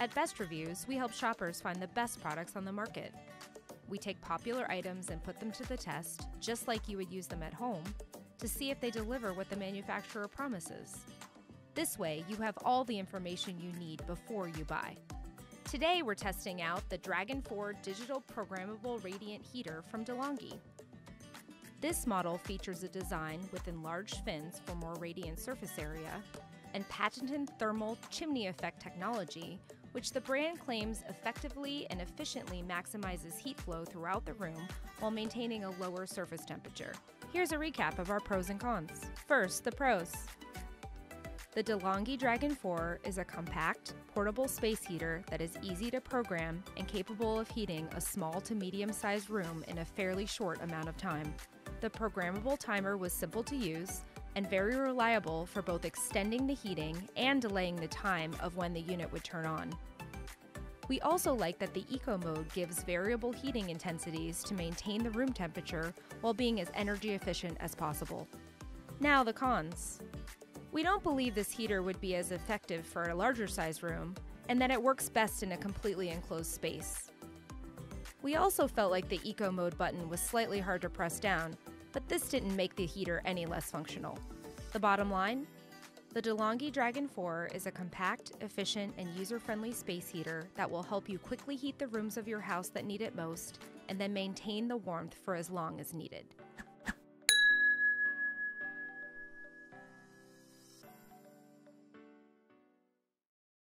At Best Reviews, we help shoppers find the best products on the market. We take popular items and put them to the test, just like you would use them at home, to see if they deliver what the manufacturer promises. This way, you have all the information you need before you buy. Today, we're testing out the Dragon 4 digital programmable radiant heater from DeLonghi. This model features a design with enlarged fins for more radiant surface area and patented thermal chimney effect technology, which the brand claims effectively and efficiently maximizes heat flow throughout the room while maintaining a lower surface temperature. Here's a recap of our pros and cons. First, the pros. The DeLonghi Dragon 4 is a compact, portable space heater that is easy to program and capable of heating a small to medium sized room in a fairly short amount of time. The programmable timer was simple to use and very reliable for both extending the heating and delaying the time of when the unit would turn on. We also like that the Eco mode gives variable heating intensities to maintain the room temperature while being as energy efficient as possible. Now, the cons. We don't believe this heater would be as effective for a larger size room, and that it works best in a completely enclosed space. We also felt like the Eco Mode button was slightly hard to press down, but this didn't make the heater any less functional. The bottom line? The DeLonghi Dragon 4 is a compact, efficient, and user friendly space heater that will help you quickly heat the rooms of your house that need it most and then maintain the warmth for as long as needed.